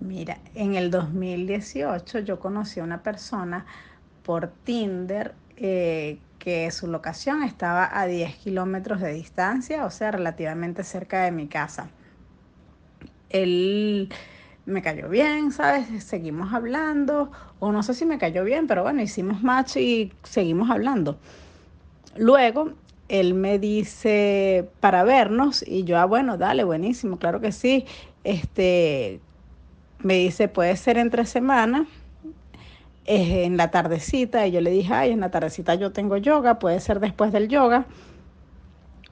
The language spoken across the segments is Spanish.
Mira, en el 2018 yo conocí a una persona por Tinder eh, que su locación estaba a 10 kilómetros de distancia, o sea, relativamente cerca de mi casa. Él me cayó bien, ¿sabes? Seguimos hablando, o no sé si me cayó bien, pero bueno, hicimos match y seguimos hablando. Luego, él me dice para vernos y yo, ah, bueno, dale, buenísimo, claro que sí. Este, me dice, puede ser entre semanas, en la tardecita, y yo le dije, ay, en la tardecita yo tengo yoga, puede ser después del yoga.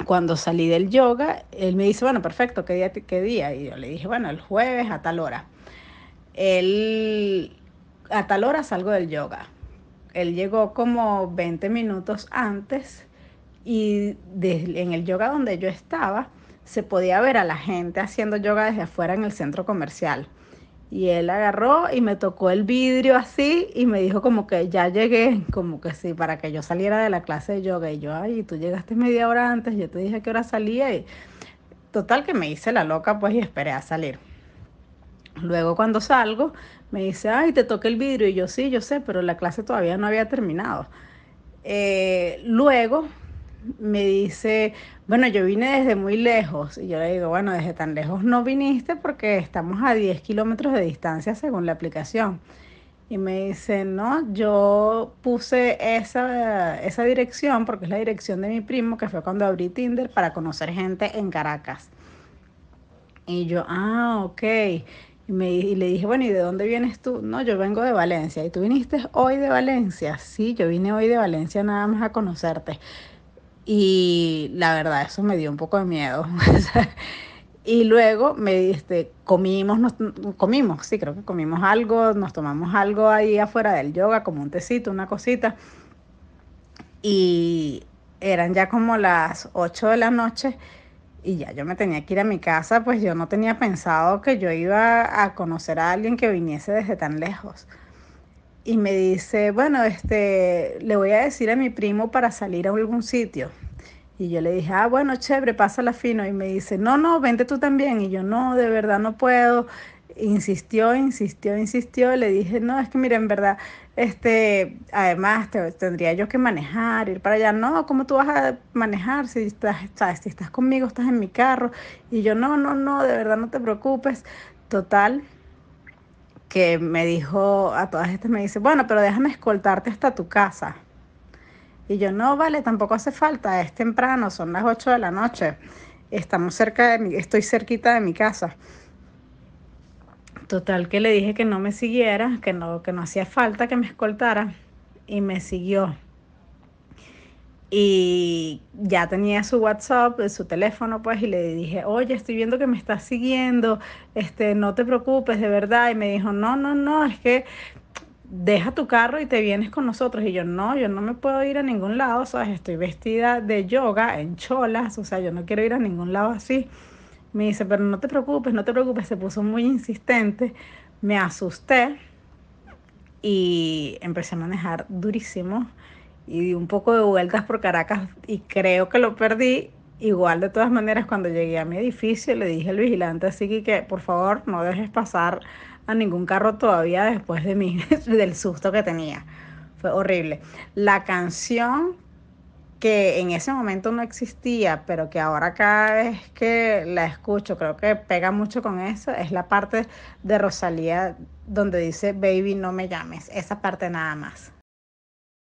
Cuando salí del yoga, él me dice, bueno, perfecto, ¿qué día? ¿Qué día? Y yo le dije, bueno, el jueves a tal hora. Él, a tal hora salgo del yoga. Él llegó como 20 minutos antes y en el yoga donde yo estaba se podía ver a la gente haciendo yoga desde afuera en el centro comercial. Y él agarró y me tocó el vidrio así y me dijo como que ya llegué, como que sí, para que yo saliera de la clase de yoga. Y yo, ay, tú llegaste media hora antes, yo te dije a qué hora salía. Y total que me hice la loca pues y esperé a salir. Luego cuando salgo, me dice, ay, te toqué el vidrio. Y yo, sí, yo sé, pero la clase todavía no había terminado. Eh, luego me dice, bueno, yo vine desde muy lejos. Y yo le digo, bueno, desde tan lejos no viniste porque estamos a 10 kilómetros de distancia según la aplicación. Y me dice, no, yo puse esa, esa dirección porque es la dirección de mi primo, que fue cuando abrí Tinder para conocer gente en Caracas. Y yo, ah, ok. Y, me, y le dije, bueno, ¿y de dónde vienes tú? No, yo vengo de Valencia. ¿Y tú viniste hoy de Valencia? Sí, yo vine hoy de Valencia nada más a conocerte. Y la verdad, eso me dio un poco de miedo. y luego me este, comimos, nos, comimos, sí, creo que comimos algo, nos tomamos algo ahí afuera del yoga, como un tecito, una cosita. Y eran ya como las 8 de la noche y ya yo me tenía que ir a mi casa, pues yo no tenía pensado que yo iba a conocer a alguien que viniese desde tan lejos y me dice, bueno, este, le voy a decir a mi primo para salir a algún sitio. Y yo le dije, ah, bueno, chévere, pásala fino. Y me dice, no, no, vente tú también. Y yo, no, de verdad no puedo. Insistió, insistió, insistió. Le dije, no, es que mira, en verdad, este, además te, tendría yo que manejar, ir para allá. No, ¿cómo tú vas a manejar si estás, si estás conmigo, estás en mi carro? Y yo, no, no, no, de verdad no te preocupes. Total, que me dijo, a todas estas me dice, bueno, pero déjame escoltarte hasta tu casa. Y yo, no, vale, tampoco hace falta, es temprano, son las 8 de la noche, estamos cerca de mi, estoy cerquita de mi casa. Total que le dije que no me siguiera, que no, que no hacía falta que me escoltara y me siguió y ya tenía su WhatsApp, su teléfono, pues, y le dije, oye, estoy viendo que me estás siguiendo, este, no te preocupes, de verdad. Y me dijo, no, no, no, es que deja tu carro y te vienes con nosotros. Y yo, no, yo no me puedo ir a ningún lado, ¿sabes? Estoy vestida de yoga, en cholas, o sea, yo no quiero ir a ningún lado así. Me dice, pero no te preocupes, no te preocupes, se puso muy insistente, me asusté y empecé a manejar durísimo y un poco de vueltas por Caracas y creo que lo perdí. Igual de todas maneras cuando llegué a mi edificio le dije al vigilante así que por favor no dejes pasar a ningún carro todavía después de mí, del susto que tenía. Fue horrible. La canción que en ese momento no existía, pero que ahora cada vez que la escucho creo que pega mucho con eso, es la parte de Rosalía donde dice Baby no me llames, esa parte nada más.